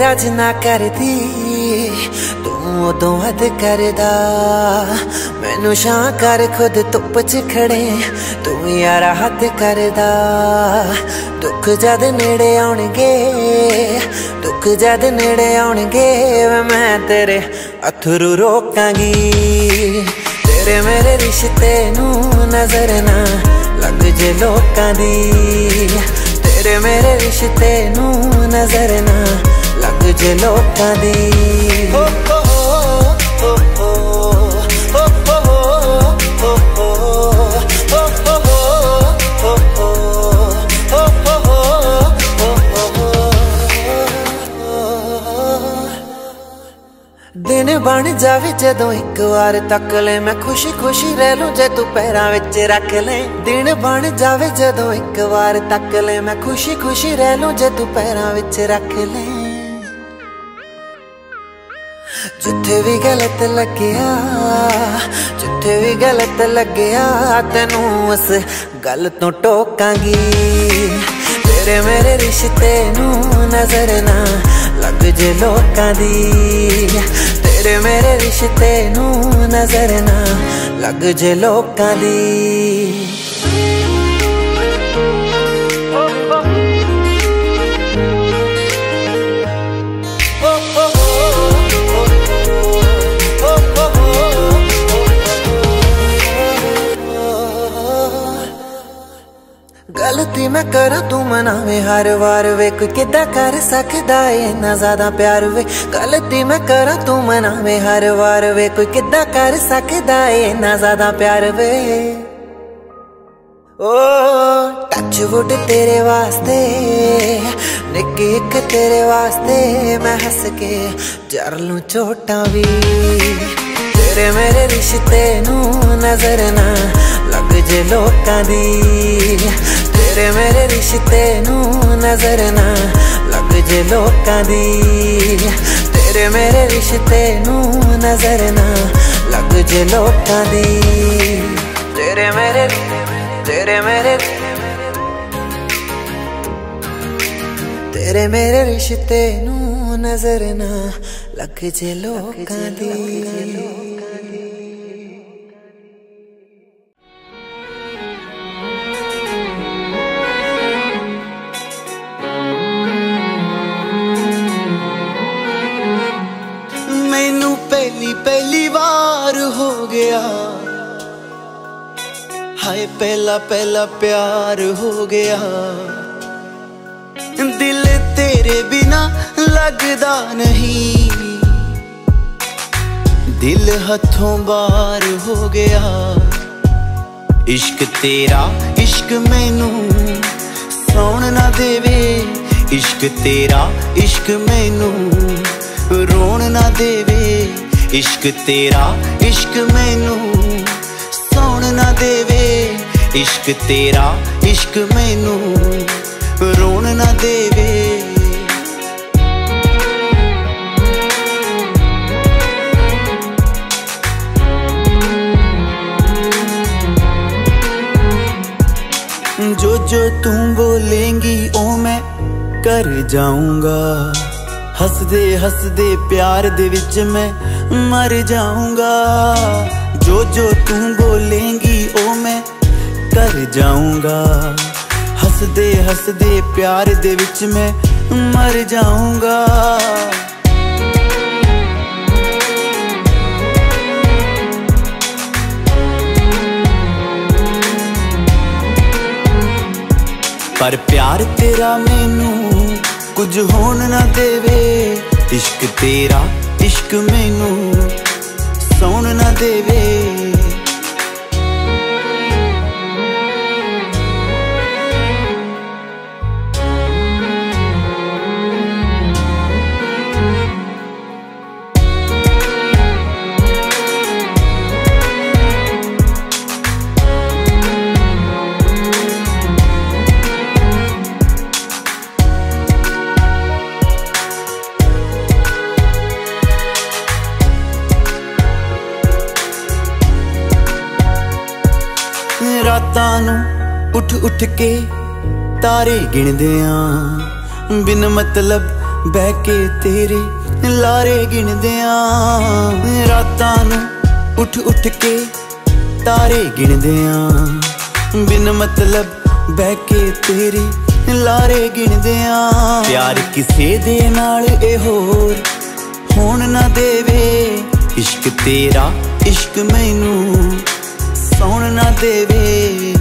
ਮੈਂ ਨਾ ਕਰਦੀ। ਤੂੰ ਉਦੋਂ ਹੱਦ ਕਰਦਾ। ਮੈਨੂੰ ਸ਼ਾਂ ਕਰ ਖੁਦ ਧੁੱਪ ਚ ਖੜੇ। ਤੂੰ ਯਾਰਾ ਹੱਦ ਕਰਦਾ। ਦੁੱਖ ਜਦ ਨੇੜੇ ਆਉਣਗੇ, ਦੁੱਖ ਜਦ ਨੇੜੇ ਆਉਣਗੇ ਮੈਂ ਤੇਰੇ ਅਥਰੂ ਰੋਕਾਂਗੀ। ਤੇਰੇ ਮੇਰੇ ਰਿਸ਼ਤੇ ਨੂੰ ਨਜ਼ਰ ਨਾ ਲੱਗ ਜੇ ਲੋਕਾਂ ਦੀ। ਤੇਰੇ ਮੇਰੇ ਰਿਸ਼ਤੇ ਨੂੰ ਨਜ਼ਰ ਨਾ ਜੇ ਲੋਕਾਂ ਦੀ ਹੋ ਹੋ ਹੋ ਹੋ ਹੋ ਹੋ ਹੋ ਦਿਨ ਬਣ ਜਾਵੇ ਜਦੋਂ ਇੱਕ ਵਾਰ ਤੱਕ ਲੈ ਮੈਂ ਖੁਸ਼ੀ ਖੁਸ਼ੀ ਰਹਿ ਲੂੰ ਜੇ ਤੂੰ ਪੈਰਾਂ ਵਿੱਚ ਰੱਖ ਲੈ ਦਿਨ ਬਣ ਜਾਵੇ ਜਦੋਂ ਇੱਕ ਵਾਰ ਤੱਕ ਲੈ ਮੈਂ ਖੁਸ਼ੀ ਖੁਸ਼ੀ ਰਹਿ ਲੂੰ ਜੇ ਤੂੰ ਪੈਰਾਂ ਵਿੱਚ ਰੱਖ ਲੈ ਜਿੱਥੇ ਵੀ ਗਲਤ ਲੱਗਿਆ, ਜਿੱਥੇ ਵੀ ਗਲਤ ਲੱਗਿਆ, ਤੈਨੂੰ ਉਸ ਗੱਲ ਤੋਂ ਟੋਕਾਂਗੀ। ਤੇਰੇ ਮੇਰੇ ਰਿਸ਼ਤੇ ਨੂੰ ਨਜ਼ਰ ਨਾ ਲੱਗ ਜੇ ਲੋਕਾਂ ਦੀ। ਤੇਰੇ ਮੇਰੇ ਰਿਸ਼ਤੇ ਨੂੰ ਨਜ਼ਰ ਨਾ ਲੱਗ ਜੇ ਲੋਕਾਂ ਦੀ। ਗਲਤੀ ਮੈਂ ਕਰਾਂ, ਤੂੰ ਮਨਾਵੇਂ, ਹਰ ਵਾਰ ਵੇ ਕੋਈ ਕਿੱਦਾਂ ਕਰ ਸਕਦਾ ਏ ਨਾ ਜ਼ਿਆਦਾ ਪਿਆਰ ਵੇ। ਗਲਤੀ ਮੈਂ ਕਰਾਂ, ਤੂੰ ਮਨਾਵੇਂ, ਹਰ ਵਾਰ ਵੇ ਕੋਈ ਕਿੱਦਾਂ ਕਰ ਸਕਦਾ ਏ ਨਾ ਜ਼ਿਆਦਾ ਪਿਆਰ ਵੇ। ਓ ਟੱਚ ਵੁੱਡ ਤੇਰੇ ਵਾਸਤੇ, ਨਿੱਕੀ ਇੱਕ ਤੇਰੇ ਵਾਸਤੇ ਮੈਂ ਹੱਸ ਕੇ ਜਰ ਲੂੰ ਛੋਟਾਂ ਵੀ। ਤੇਰੇ ਮੇਰੇ ਰਿਸ਼ਤੇ ਨੂੰ ਨਜ਼ਰ ਨਾ ਲੱਗ ਜੇ ਲੋਕਾਂ ਦੀ। ਤੇਰੇ ਮੇਰੇ ਰਿਸ਼ਤੇ ਨੂੰ ਨਜ਼ਰ ਨਾ ਲੱਗ ਜੇ ਲੋਕਾਂ ਦੀ। ਤੇਰੇ ਮੇਰੇ ਰਿਸ਼ਤੇ ਨੂੰ ਨਜ਼ਰ ਨਾ ਲੱਗ ਜੇ ਲੋਕਾਂ ਦੀ। ਤੇਰੇ ਮੇਰੇ ਤੇਰੇ ਮੇਰੇ। ਤੇਰੇ ਮੇਰੇ ਰਿਸ਼ਤੇ ਨੂੰ ਨਜ਼ਰ ਨਾ ਲੱਗ ਜੇ ਲੋਕਾਂ ਦੀ। ਹਾਏ, ਪਹਿਲਾ ਪਹਿਲਾ ਪਿਆਰ ਹੋ ਗਿਆ। ਦਿਲ ਤੇਰੇ ਬਿਨਾ ਲੱਗਦਾ ਨਹੀਂ। ਦਿਲ ਹੱਥੋਂ ਬਾਹਰ ਹੋ ਗਿਆ। ਇਸ਼ਕ ਤੇਰਾ, ਇਸ਼ਕ ਮੈਨੂੰ ਸੌਣ ਨਾ ਦੇਵੇ। ਇਸ਼ਕ ਤੇਰਾ, ਇਸ਼ਕ ਮੈਨੂੰ ਰੋਣ ਨਾ ਦੇਵੇ। ਇਸ਼ਕ ਤੇਰਾ, ਇਸ਼ਕ ਮੈਨੂੰ ਇਸ਼ਕ ਤੇਰਾ, ਇਸ਼ਕ ਮੈਨੂੰ ਰੋਣ ਨਾ ਦੇਵੇ। ਜੋ ਜੋ ਤੂੰ ਬੋਲੇਂਗੀ, ਉਹ ਮੈਂ ਕਰ ਜਾਊਂਗਾ। ਹੱਸਦੇ ਹੱਸਦੇ ਪਿਆਰ ਦੇ ਵਿੱਚ ਮੈਂ ਮਰ ਜਾਊਂਗਾ। ਜੋ ਜੋ ਤੂੰ ਬੋਲੇਂਗੀ, ਉਹ ਮੈਂ ਕਰ ਜਾਊਂਗਾ। ਹੱਸਦੇ ਹੱਸਦੇ ਪਿਆਰ ਦੇ ਵਿੱਚ ਮੈਂ ਮਰ ਜਾਊਂਗਾ। ਪਰ ਪਿਆਰ ਤੇਰਾ ਮੈਨੂੰ ਕੁਝ ਹੋਣ ਨਾ ਦੇਵੇ। ਇਸ਼ਕ ਤੇਰਾ, ਇਸ਼ਕ ਮੈਨੂੰ ਸੌਣ ਨਾ ਦੇਵੇ। ਰਾਤਾਂ ਨੂੰ ਉੱਠ ਉੱਠ ਕੇ ਤਾਰੇ ਗਿਣਦੇ ਆਂ। ਬਿਨ ਮਤਲਬ ਬਹਿ ਕੇ ਤੇਰੇ ਲਾਰੇ ਗਿਣਦੇ ਆ। ਰਾਤਾਂ ਨੂੰ ਉੱਠ ਉੱਠ ਕੇ ਤਾਰੇ ਗਿਣਦੇ ਆ। ਬਿਨ ਮਤਲਬ ਬਹਿ ਕੇ ਤੇਰੇ ਲਾਰੇ ਗਿਣਦੇ ਆ। ਪਿਆਰ ਕਿਸੇ ਦੇ ਨਾਲ ਇਹ ਹੋਰ ਹੋਣ ਨਾ ਦੇਵੇ। ਇਸ਼ਕ ਤੇਰਾ ਇਸ਼ਕ ਮੈਨੂੰ ਸੌਣ ਨਾ ਦੇਵੇ।